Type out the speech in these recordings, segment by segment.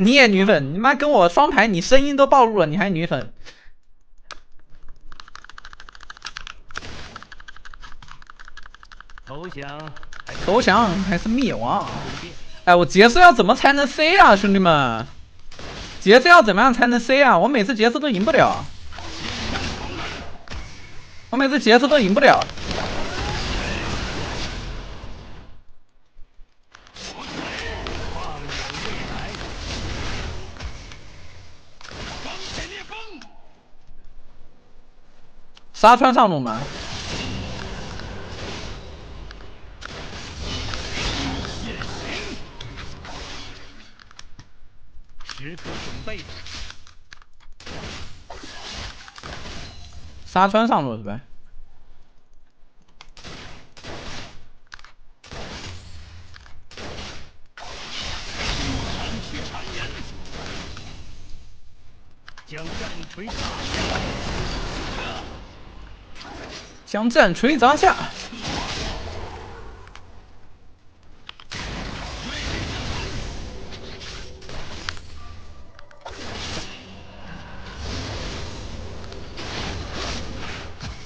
你也女粉？你妈跟我双排，你声音都暴露了，你还女粉？投降？投降还是灭亡？哎，我杰斯要怎么才能 C 啊，兄弟们？杰斯要怎么样才能 C 啊？我每次杰斯都赢不了，我每次杰斯都赢不了。沙川上路吗？时刻准备。沙川上路是吧？将战锤砸下。将战锤砸下！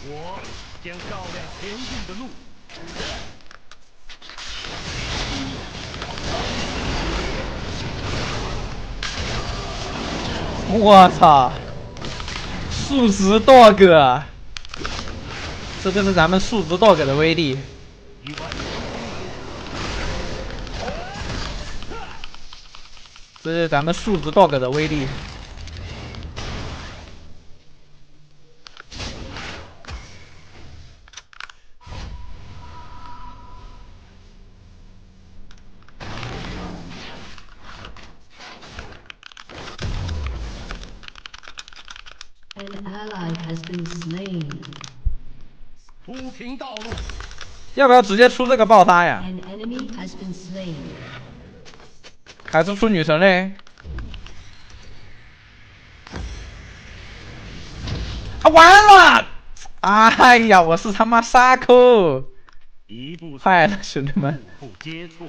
我将照亮前进的路。我操！数值多个！这就是咱们数值 dog 的威力，这是咱们数值 dog 的威力。铺平道路，要不要直接出这个爆发呀？还是出女神嘞？啊完了！哎呀，我是他妈沙扣！坏了，兄弟们！不接触。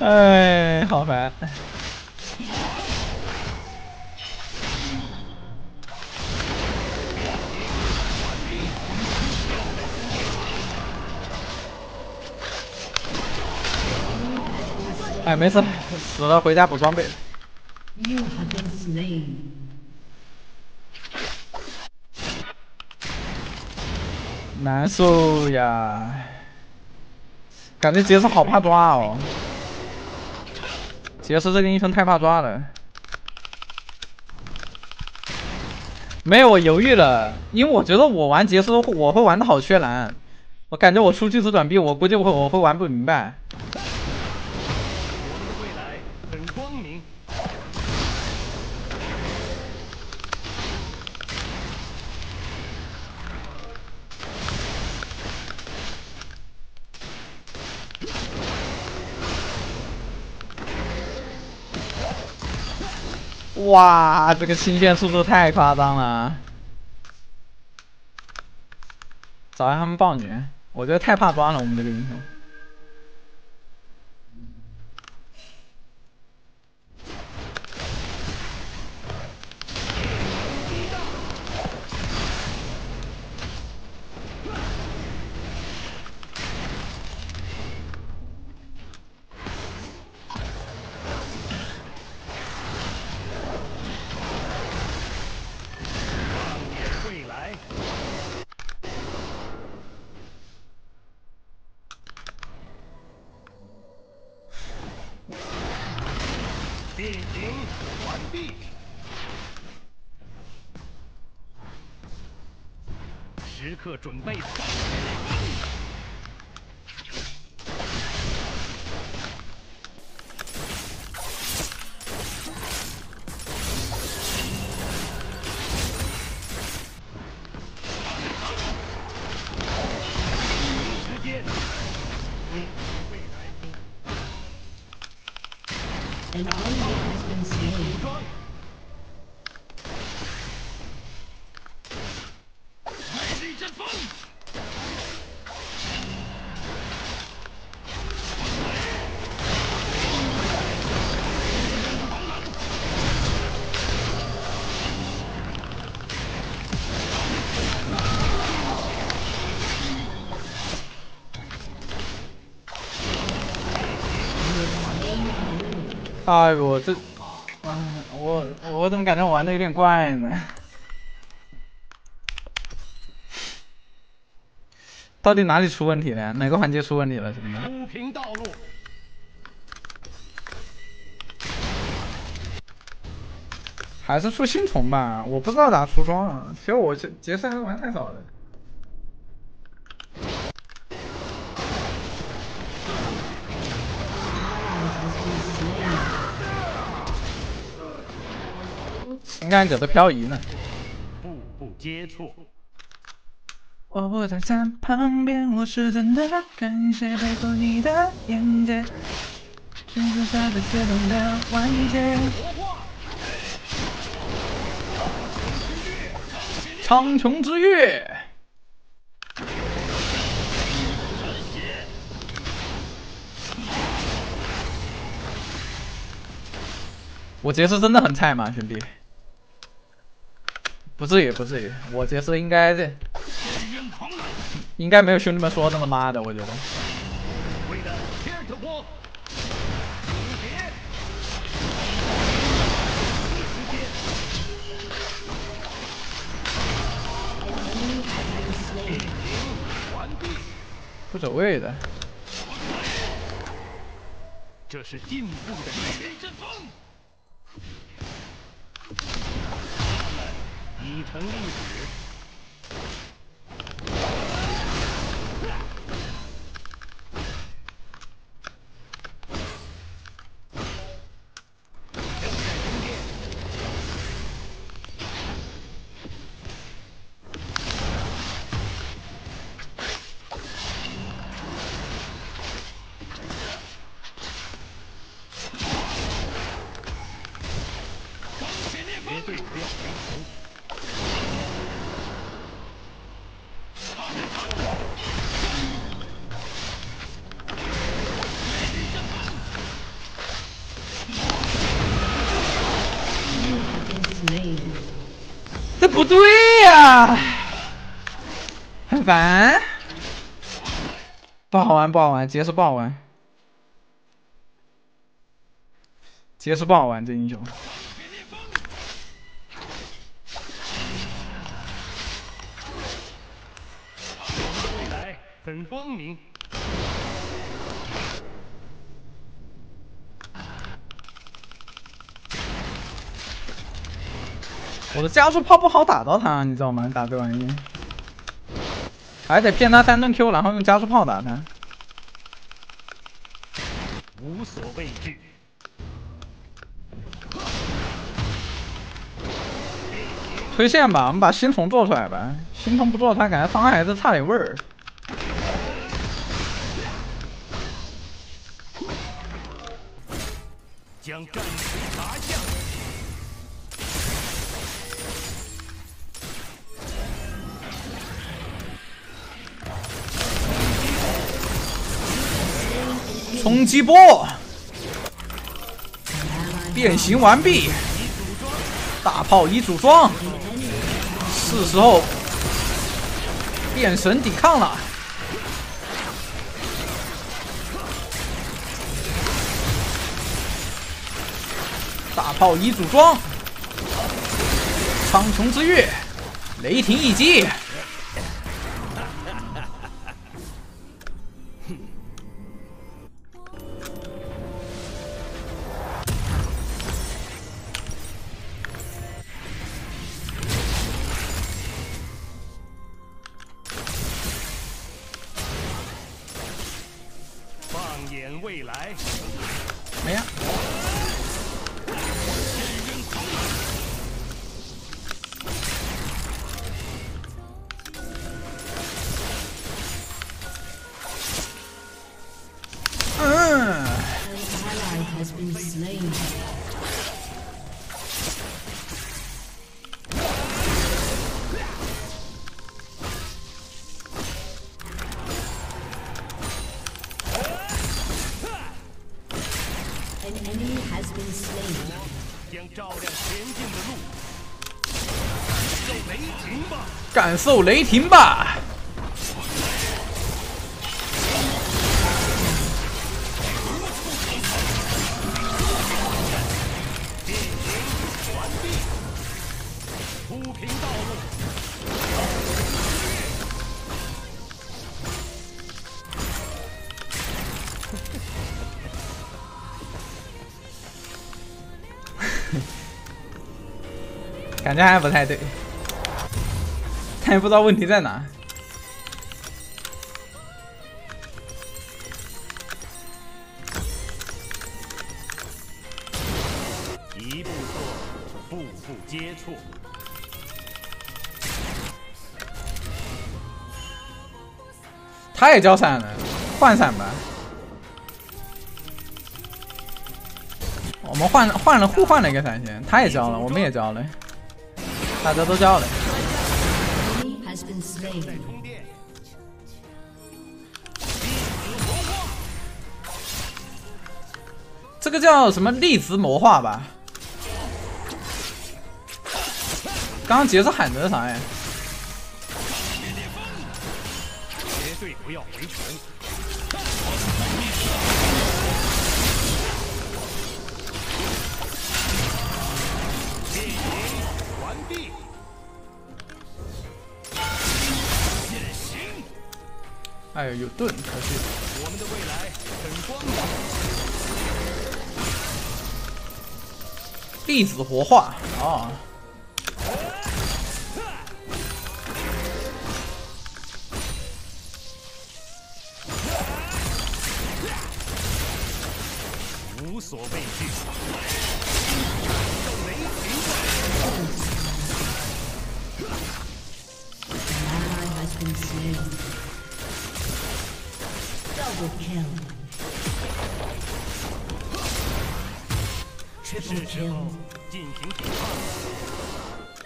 哎，好烦。哎，没事，死了回家补装备。难受呀，感觉杰斯好怕抓哦。杰斯这个英雄太怕抓了。没有，我犹豫了，因为我觉得我玩杰斯我会玩的好缺蓝，我感觉我出巨石短臂，我估计我会我会玩不明白。哇，这个清线速度太夸张了！找下他们豹女，我觉得太怕抓了，我们这个英雄。进行完毕时刻准备。哎呦，这，哎，我我怎么感觉我玩的有点怪呢？到底哪里出问题了？哪个环节出问题了？兄弟们？铺平道路。还是出新虫吧，我不知道咋出装啊。其实我这杰斯还是玩太少了。情感者的漂移呢？步步接触。我不在旁边，我是真的感谢背后你的眼界，选择下被切断的完结。苍穹之月。我杰斯真的很菜吗，兄弟？不至于，不至于，我杰斯应该这，应该没有兄弟们说那么妈的，我觉得。不走位的。这是进步的烈阵风。已已成历史。不对呀，很烦，不好玩，不好玩，杰斯不好玩，杰斯不好玩，这英雄。来很光明。我的加速炮不好打到他，你知道吗？打这玩意，还得骗他三顿 Q，然后用加速炮打他。无所畏惧。推线吧，我们把星虫做出来吧。星虫不做，他感觉伤害还是差点味儿。将战锤砸向。冲击波，变形完毕，大炮已组装，是时候变神抵抗了。大炮已组装，苍穹之月，雷霆一击。感受雷霆吧。完毕铺平道路感觉还不太对。也不知道问题在哪。一步错，步步皆错。他也交闪了，换闪吧。我们换换了互换了一个闪现，他也交了，我们也交了，大家都交了。这个叫什么粒子魔化吧？刚刚杰斯喊的是啥呀？绝对不要回城。哎呦，有盾，可惜。我们的未来很光明。粒子活化啊，无所畏惧。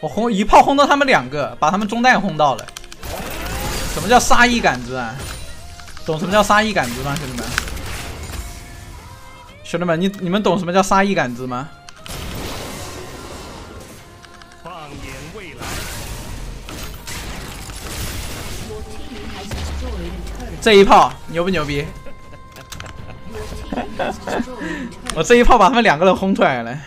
我轰一炮轰到他们两个，把他们中弹轰到了。什么叫杀意感知啊？懂什么叫杀意感知吗，兄弟们？兄弟们，你你们懂什么叫杀意感知吗？放眼未来.这一炮牛不牛逼. 我这一炮把他们两个人轰出来了。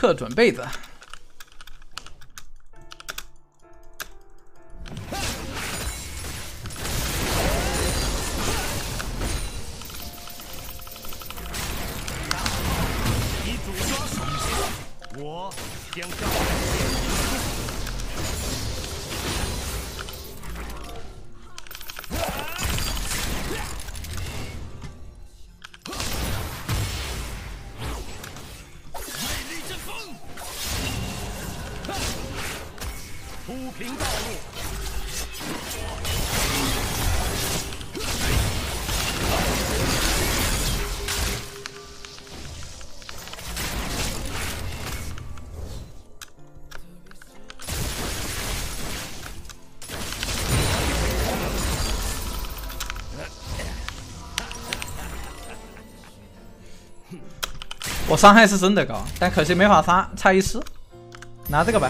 时刻准备着。我伤害是真的高，但可惜没法杀，差一丝。拿这个吧。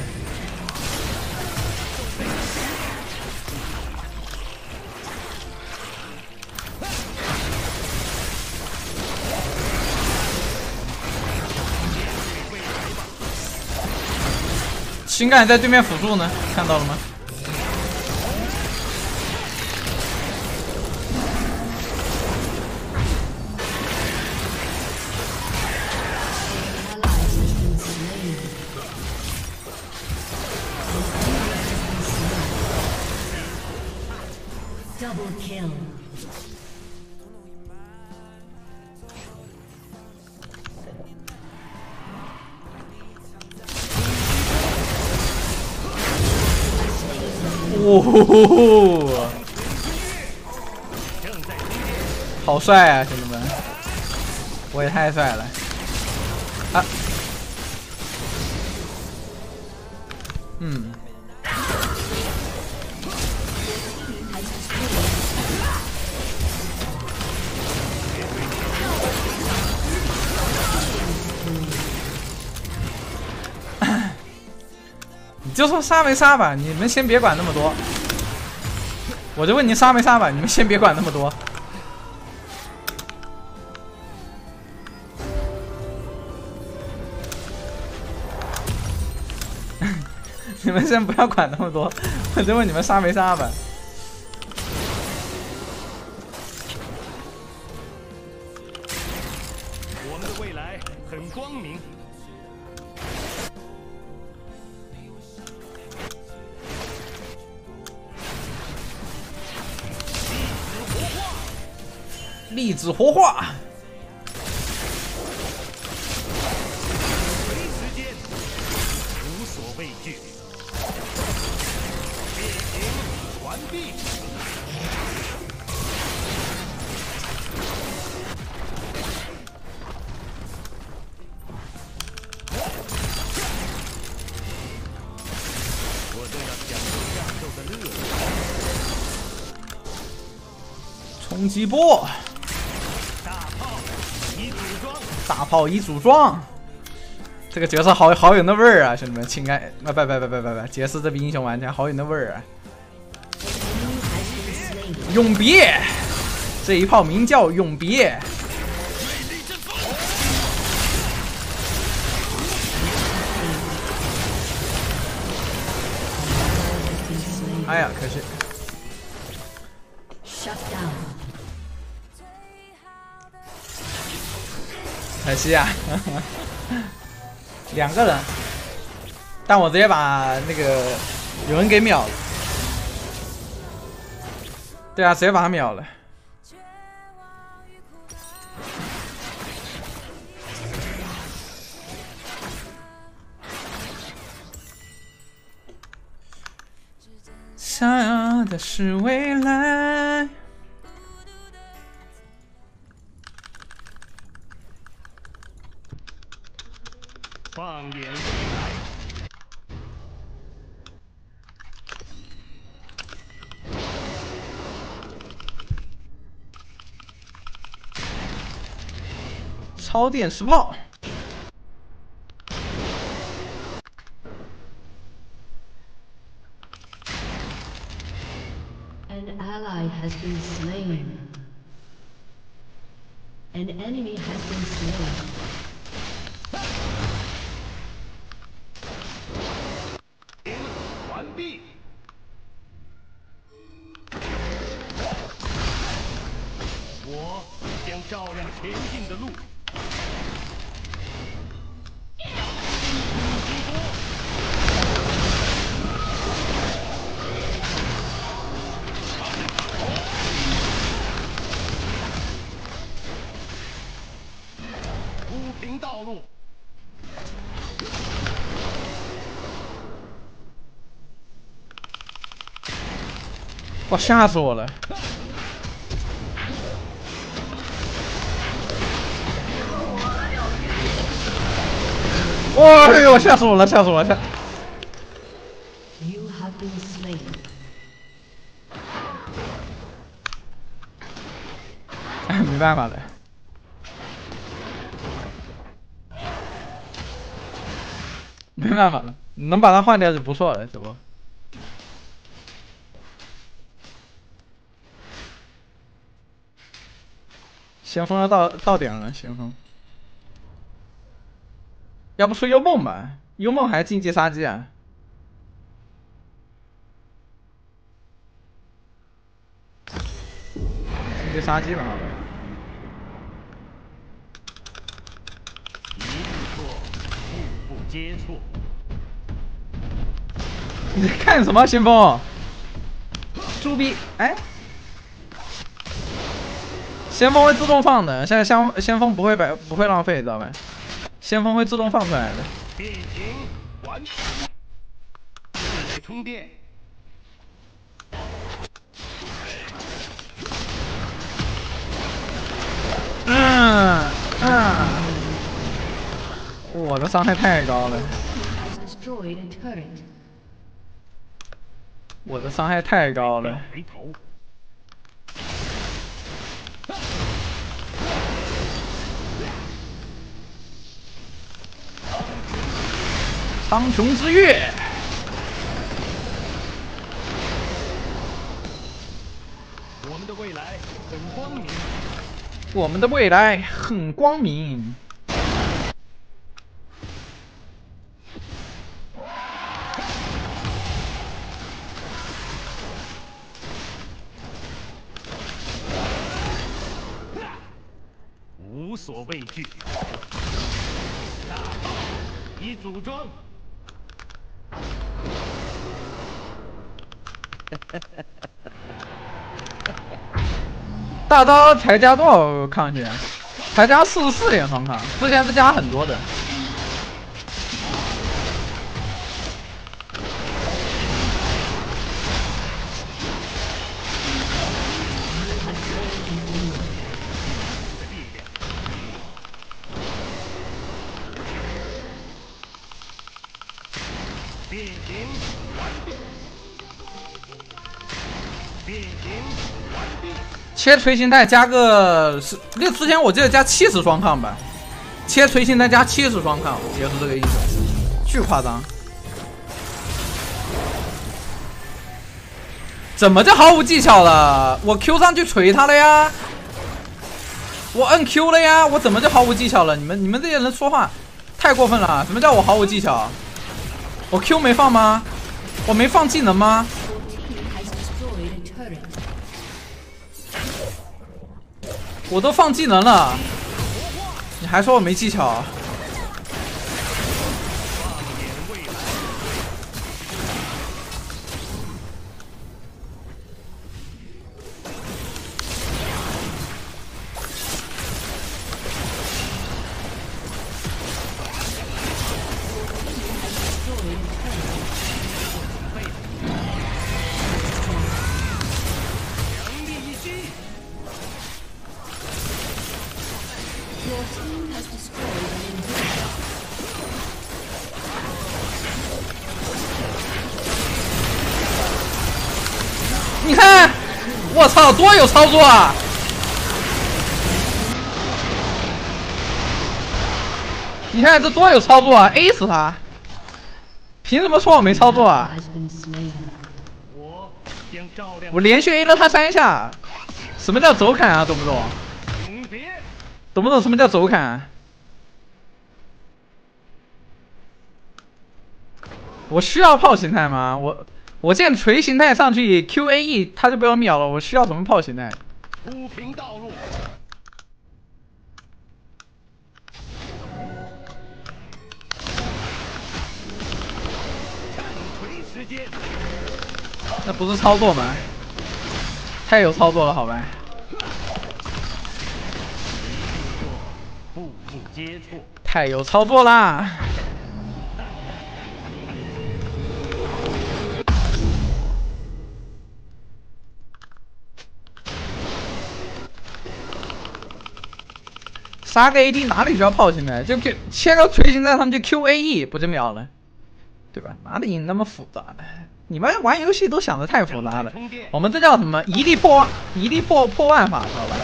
情感在对面辅助呢，看到了吗？哦吼吼吼，正在充电，好帅啊，兄弟们！我也太帅了。啊，嗯，就说杀没杀吧，你们先别管那么多。我就问你杀没杀吧，你们先别管那么多。你们先不要管那么多，我就问你们杀没杀吧。粒子活化，没时间，无所畏惧。完毕。冲击波，炮已组装。这个角色好好有那味儿啊，兄弟们，情感啊，拜拜拜拜拜拜，杰斯这名英雄玩家好有那味儿啊。永别，这一炮名叫永别。可惜啊，两个人，但我直接把那个有人给秒了。对啊，直接把他秒了。想要的是未来。超电石炮。我将照亮前进的路哇，吓死我了！哇，哎呦，吓死我了，吓死我了！吓.哎，没办法了。没办法了，能把它换掉就不错了，是不？先锋要到到点了，先锋。要不出幽梦吧？幽梦还是竞技杀机啊？竞技杀机吧，好吧。一步错，步步皆错。你在看什么，先锋？猪逼！哎，先锋会自动放的，现在先先锋不会白不会浪费，知道吧？先锋会自动放出来的。变形完毕。自己充电。嗯嗯，我的伤害太高了.我的伤害太高了。苍穹之月。我们的未来很光明。我们的未来很光明。无所畏惧。已组装。大刀才加多少抗去？才加四十四点双抗，之前是加很多的。切锤形态加个是，那之前我记得加七十双抗吧，切锤形态加七十双抗，也是这个意思，巨夸张。怎么就毫无技巧了？我 Q 上去锤他了呀，我摁 Q 了呀，我怎么就毫无技巧了？你们你们这些人说话太过分了！什么叫我毫无技巧？我 Q 没放吗？我没放技能吗？我都放技能了，你还说我没技巧？操，多有操作啊！你看这多有操作啊！A 死他，凭什么说我没操作啊？我连续 A 了他三下，什么叫走砍啊？懂不懂？懂不懂什么叫走砍？我需要炮形态吗？我我现在锤形态上去 Q A E，他就被我秒了。我需要什么炮形态？铺平道路。时间，那不是操作吗？太有操作了，好吧？接错。太有操作啦！杀个 AD 哪里需要炮形态？就 Q 切个锤形态上去 QAE 不就秒了？对吧？哪里那么复杂的？你们玩游戏都想的太复杂了。我们这叫什么？一地破，一地破破万法，知道吧？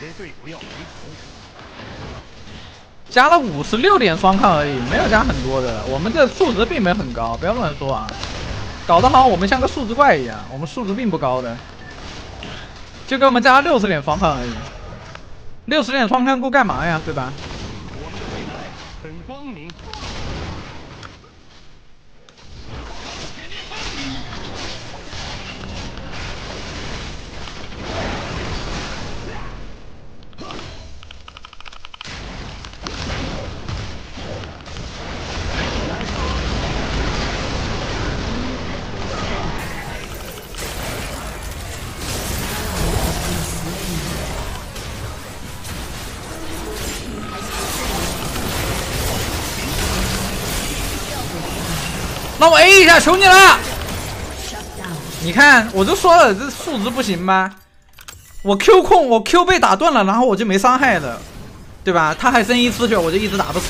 绝对不要迷途。加了五十六点双抗而已，没有加很多的。我们这数值并没有很高，不要乱说啊！搞得好像我们像个数值怪一样，我们数值并不高的，就给我们加了六十点双抗而已。六十点双抗够干嘛呀？对吧？让我 A 一下，求你了！你看，我就说了，这数值不行吧？我 Q 控，我 Q 被打断了，然后我就没伤害的，对吧？他还剩一次血，我就一直打不死。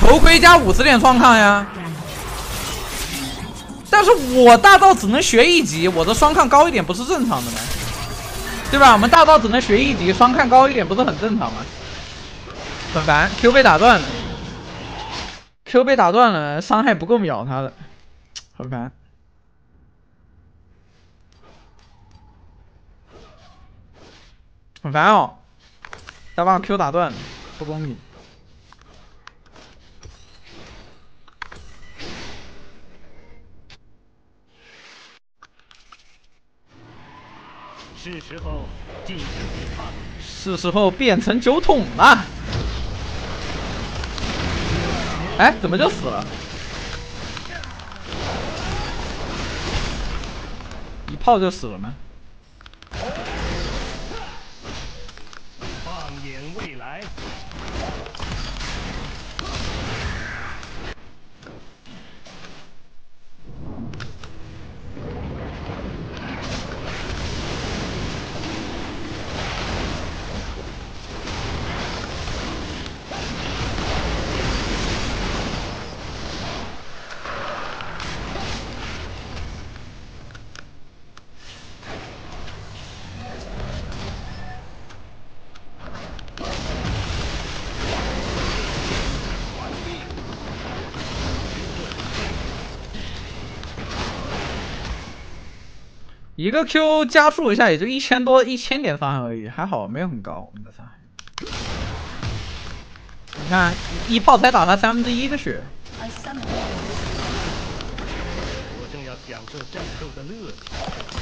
头盔加五十点双抗呀，但是我大招只能学一级，我的双抗高一点不是正常的吗？对吧？我们大招只能学一级，双抗高一点不是很正常吗？很烦，Q 被打断了，Q 被打断了，伤害不够秒他的，很烦。很烦哦，他把我 Q 打断，不公平。是时候进。是时候变成酒桶了。哎，怎么就死了？一炮就死了吗？放眼未来，一个 Q 加速一下也就一千多一千点伤害而已，还好没有很高我们的伤害。你看一炮才打他三分之一的血，我正要享受战斗的乐趣。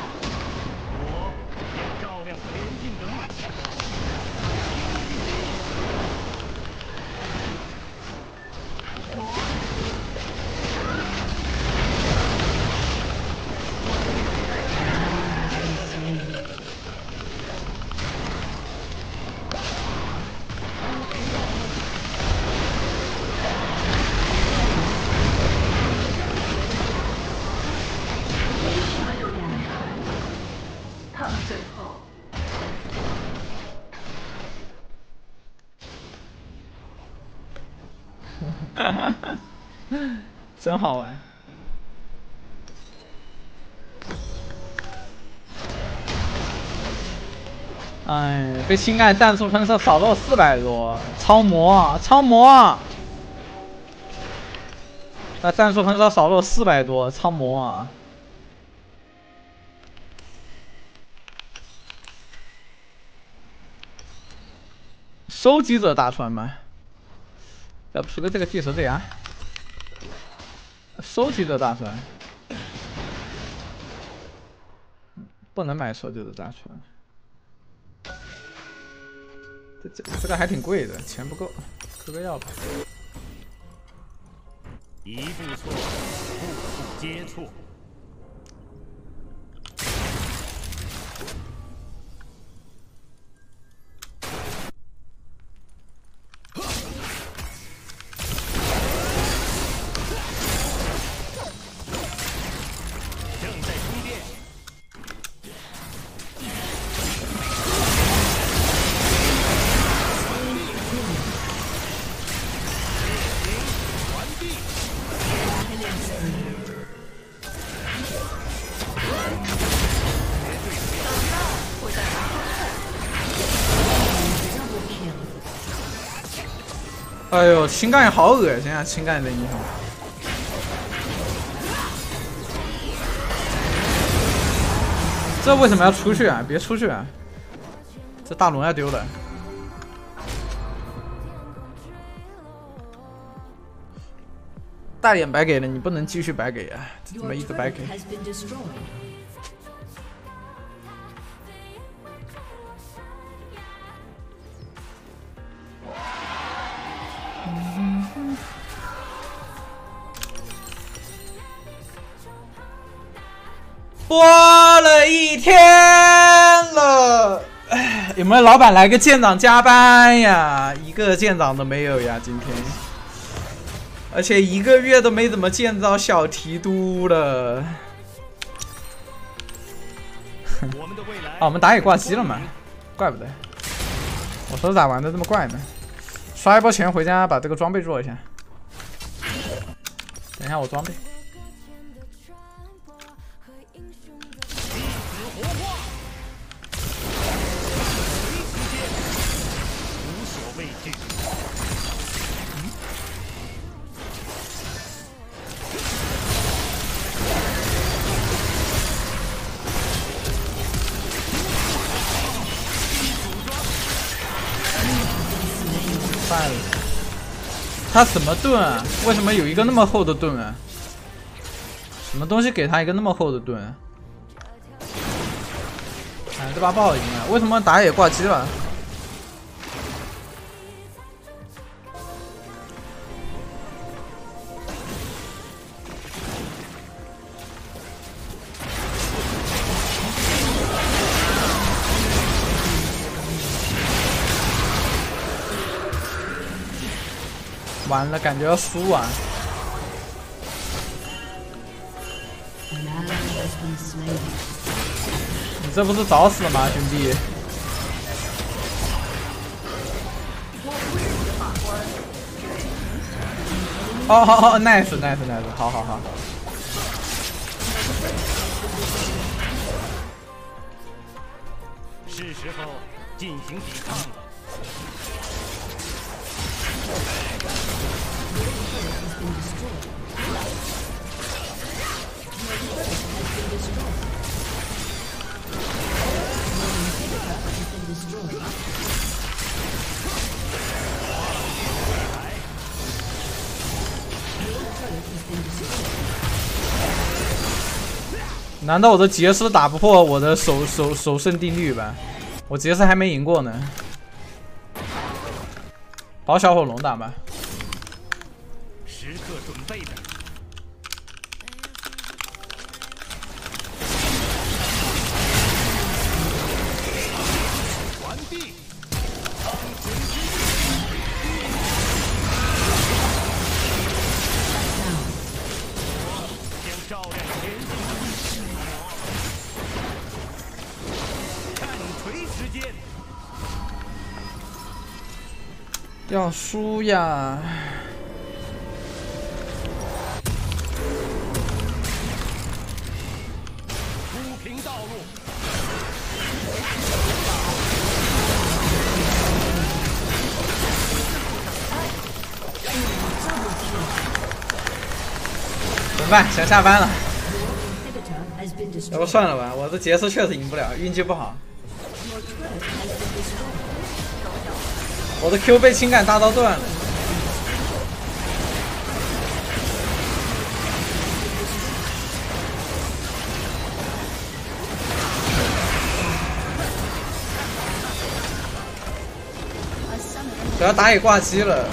真好玩。哎，被新干战术喷射扫到四百多，超模，超模！那战术分数扫落四百多，超模啊！收集者大船吗？要不出个这个计时这样？收集的大船，不能买收集的大船。这这这个还挺贵的，钱不够，磕个药吧。一步错，步步皆错。哎呦，情感好恶心啊！情感的英雄。这为什么要出去啊？别出去啊！这大龙要丢了。大脸白给了，你不能继续白给啊！怎么一直白给？播了一天了，哎，有没有老板来个舰长加班呀？一个舰长都没有呀，今天，而且一个月都没怎么见到小提督了。我们的未来啊，我们打野挂机了嘛？怪不得，我说咋玩的这么怪呢？刷一波钱回家把这个装备做一下。等一下我装备。他什么盾啊？为什么有一个那么厚的盾啊？什么东西给他一个那么厚的盾、哎，这把不好赢啊！为什么打野挂机了？完了，感觉要输啊！你这不是找死吗，兄弟？哦好好，nice nice nice，好好好。是时候进行抵抗了。难道我的杰斯打不破我的首首首胜定律吧？我杰斯还没赢过呢。保小火龙打吧。要输呀！铺平道路。怎么办？想下班了要不算了吧？我的杰斯确实赢不了，运气不好。我的 Q 被情感大刀断了。主要打野挂机了，